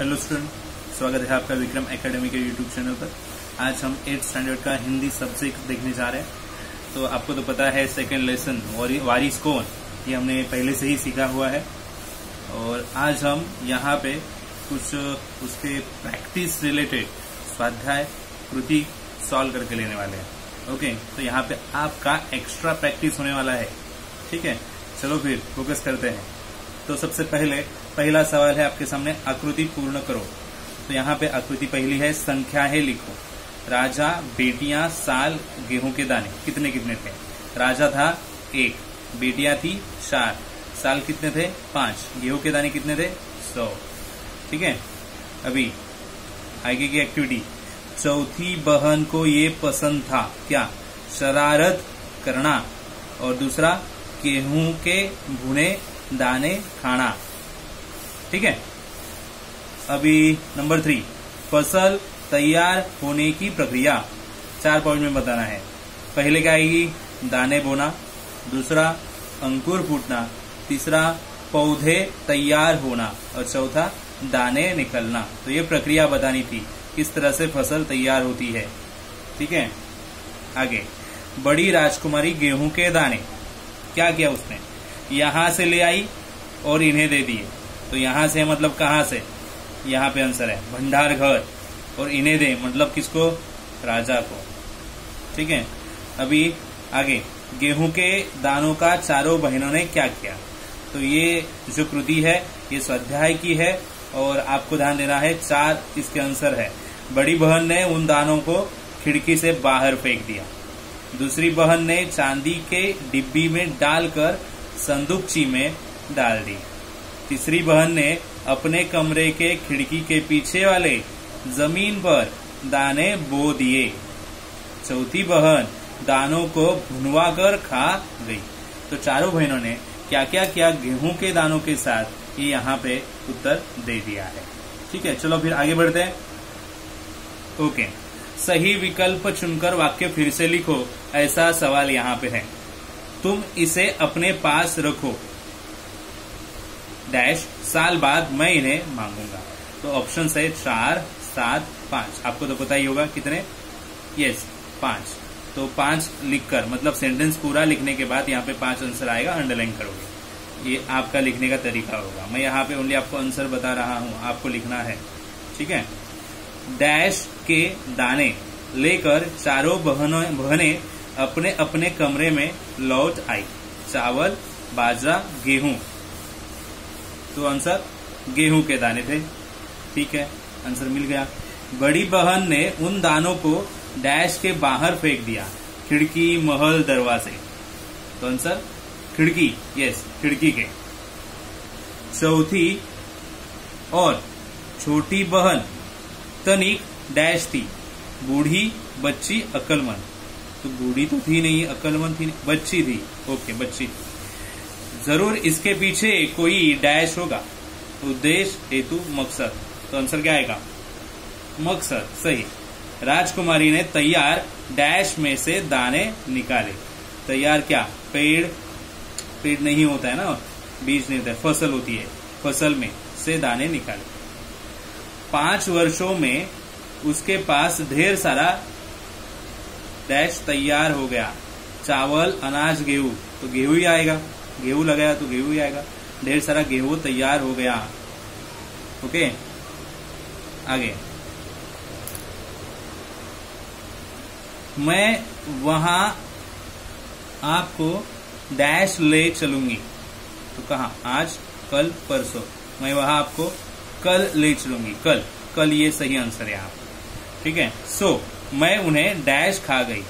Hello student स्वागत है आपका विक्रम एकेडमी के यूट्यूब चैनल पर। आज हम एट स्टैंडर्ड का हिंदी सब्जेक्ट देखने जा रहे हैं। तो आपको तो पता है सेकंड लेसन वारिस कौन? ये हमने पहले से ही सीखा हुआ है। और आज हम यहाँ पे कुछ, उसके प्रैक्टिस रिलेटेड स्वाध्याय, कृति सॉल्व करके लेने वाले हैं। ओके तो यहाँ पे आपका एक्स्ट्रा प्रैक्टिस होने वाला है। ठीक है? चलो फिर फोकस करते हैं। तो सबसे पहले, पहला सवाल है आपके सामने, आकृति पूर्ण करो। तो यहाँ पे आकृति पहली है, संख्या है लिखो। राजा, बेटियाँ, साल, गेहूँ के दाने। कितने कितने थे? राजा था एक, बेटियाँ थी चार। साल कितने थे? पाँच। गेहूँ के दाने कितने थे? सौ। ठीक है? अभी, आगे की एक्टिविटी चौथी बहन को ये पसंद था, क्या? शरारत करना। और दूसरा, गेहूँ के भुने दाने खाना। ठीक है? अभी नंबर थ्री, फ़सल तैयार होने की प्रक्रिया। चार पॉइंट में बताना है। पहले क्या आएगी? दाने बोना। दूसरा, अंकुर फूटना। तीसरा, पौधे तैयार होना। और चौथा, दाने निकलना। तो ये प्रक्रिया बतानी थी, किस तरह से फ़सल तैयार होती है। ठीक है? आगे। बड़ी राजकुमारी गेहूँ के दाने। क्या किया उसने? यहाँ से ले आई और इन्हें दे दिए। तो यहाँ से मतलब कहाँ से? यहाँ पे आंसर है भंडार घर और इन्हें दे मतलब किसको? राजा को। ठीक है? अभी आगे, गेहूँ के दानों का चारों बहनों ने क्या किया? तो ये जो कृति है, ये स्वाध्याय की है, और आपको ध्यान देना है, चार इसके आंसर है। बड़ी बहन ने उन दानों को खिड़की से बाहर फेंक दिया। दूसरी बहन ने चांदी के डिब्बी में डालकर संदूकची में डाल दी। तीसरी बहन ने अपने कमरे के खिड़की के पीछे वाले ज़मीन पर दाने बो दिए। चौथी बहन दानों को भुनवा कर खा गई। तो चारों बहनों ने क्या क्या? किया गेहूँ के दानों के साथ ये यहाँ पे उत्तर दे दिया है। ठीक है, चलो फिर आगे बढ़ते हैं। ओके, सही विकल्प चुनकर वाक्य फिर से लिखो। ऐसा सवाल यहाँ पे है। तुम इसे अपने पास रखो। डैश, साल बाद मैं इन्हें मांगूँगा। तो ऑप्शन है चार, सात, पाँच। आपको तो पता ही होगा कितने? यस पाँच। तो पाँच लिखकर मतलब सेंटेंस पूरा लिखने के बाद यहाँ पे पाँच आंसर आएगा अंडरलाइन करोगे। ये आपका लिखने का तरीका होगा। मैं यहाँ पे ओनली आपको आंसर बता रहा हूँ, आपको लिखना है। ठीक है? डैश के दाने लेकर चारों बहनों, बहने अपने अपने कमरे में लौट आई। चावल, बाजरा, गेहूँ। तो आंसर, गेहूँ के दाने थे। ठीक है, आंसर मिल गया। बड़ी बहन ने उन दानों को डैश के बाहर फेंक दिया, खिड़की, महल, दरवाजे। तो आंसर, खिड़की यस खिड़की के। चौथी और छोटी बहन, तनिक डैश थी। बूढ़ी, बच्ची अकलमंद तो बूढ़ी तो थी नहीं, अकलमंद थी नहीं, बच्ची थी। ओके बच्ची। ज़रूर इसके पीछे कोई डैश होगा। उद्देश्य, हेतु, मकसद। तो आंसर क्या आएगा? मकसद, सही। राजकुमारी ने तैयार डैश में से दाने निकाले। तैयार क्या? पेड़। पेड़ नहीं होता है ना? बीज नहीं होता है। फ़सल होती है। फ़सल में से दाने निकाले। पाँच वर्षों में उसके पास ढेर सारा डैश तैयार हो गया। चावल, अनाज, गेहूँ। तो गेहूँ ही आएगा। गेहूँ लगाया तो गेहूँ ही आएगा। ढेर सारा गेहूँ तैयार हो गया। ओके? आगे। मैं वहाँ आपको डैश ले चलूँगी। तो कहा? आज, कल, परसों। मैं वहाँ आपको कल ले चलूँगी। कल। कल ये सही आंसर है आप ठीक है? सो मैं उन्हें डैश खा गई।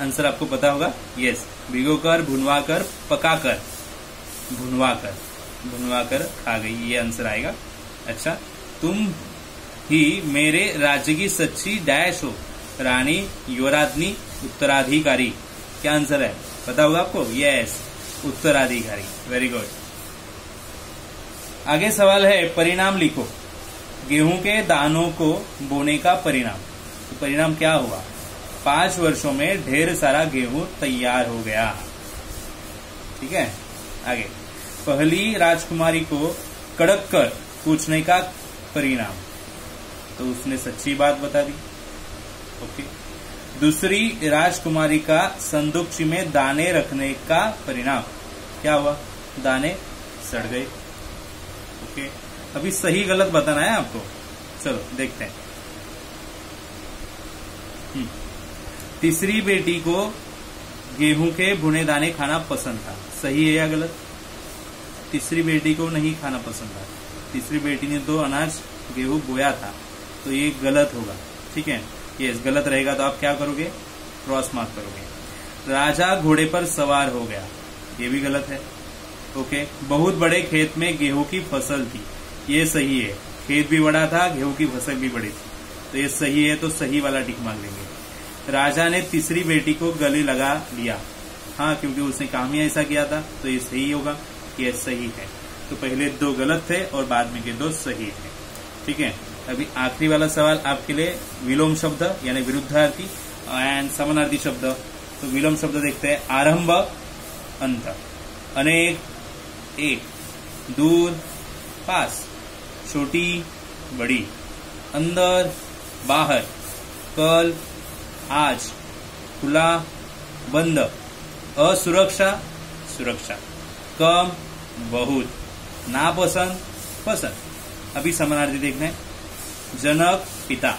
आंसर आपको पता होगा? यस भिगोकर, भुनवाकर, पकाकर। भुनवा कर भुनवा कर खा गई। ये आंसर आएगा। अच्छा तुम ही मेरे राज्य की सच्ची डैश हो। रानी युवराजनी उत्तराधिकारी। क्या आंसर है? पता होगा आपको? यस उत्तराधिकारी। वेरी गुड आगे सवाल है, परिणाम लिखो। गेहूँ के दानों को बोने का परिणाम। तो परिणाम क्या हुआ? पाँच वर्षों में ढेर सारा गेहूँ तैयार हो गया। ठीक है? आगे। पहली राजकुमारी को कड़क कर पूछने का परिणाम। तो उसने सच्ची बात बता दी। ओके। दूसरी राजकुमारी का संदुक्षी में दाने रखने का परिणाम। क्या हुआ? दाने सड़ गए। ओके। अभी सही गलत बताना है आपको? चलो, देखते हैं। तीसरी बेटी को गेहूँ के भुने दाने खाना पसंद था। सही है या गलत? तीसरी बेटी को नहीं खाना पसंद था। तीसरी बेटी ने तो अनाज, गेहूँ, बोया था। तो ये गलत होगा। ठीक है? ये गलत रहेगा तो आप क्या करोगे? क्रॉस मार्क करोगे। राजा घोड़े पर सवार हो गया। ये भी गलत है। ओके बहुत बड़े खेत में गेहूँ की फ़सल थी। ये सही है। खेत भी बड़ा था, गेहूँ की फ़सल भी बड़ी थी। तो ये सही है तो सही वाला टिक मार लेंगे। राजा ने तीसरी बेटी को गले लगा लिया। हाँ क्योंकि उसने काम ही ऐसा किया था तो ये सही होगा कि ये सही है। तो पहले दो गलत थे और बाद में के दो सही है। ठीक है? अभी आखिरी वाला सवाल आपके लिए विलोम शब्द, यानी विरुद्धार्थी एंड समानार्थी शब्द। तो विलोम शब्द देखते हैं, आरंभ, अंत। अनेक, एक। दूर, पास। छोटी, बड़ी। अंदर बाहर। कल, आज। खुला, बंद। असुरक्षा, सुरक्षा। कम, बहुत। नापसंद, पसंद। अभी समानार्थी देखना। है जनक, पिता।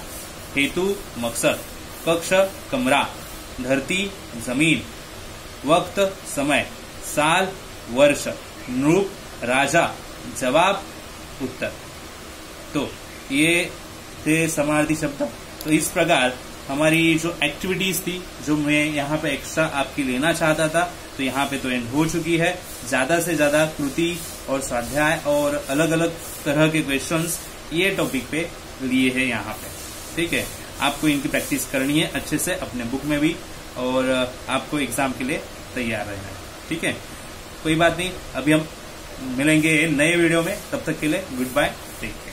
हेतु, मकसद। कक्ष, कमरा। धरती, ज़मीन। वक्त, समय। साल, वर्ष। नृप, राजा। जवाब, उत्तर। तो ये थे समानार्थी शब्द। तो इस प्रकार हमारी जो एक्टिविटीज़ थी, जो मैं यहाँ पे एक्स्ट्रा आपकी लेना चाहता था तो यहाँ पे तो एंड हो चुकी है। ज़्यादा से ज़्यादा कृति और स्वाध्याय और अलग अलग तरह के क्वेश्चंस ये टॉपिक पे लिए है यहाँ पे। ठीक है? आपको इनकी प्रैक्टिस करनी है अच्छे से अपने बुक में भी और आपको एग्ज़ाम के लिए तैयार रहना है। ठीक है? कोई बात नहीं। अभी हम मिलेंगे नए वीडियो में। तब तक के लिए गुड बाय टेक केयर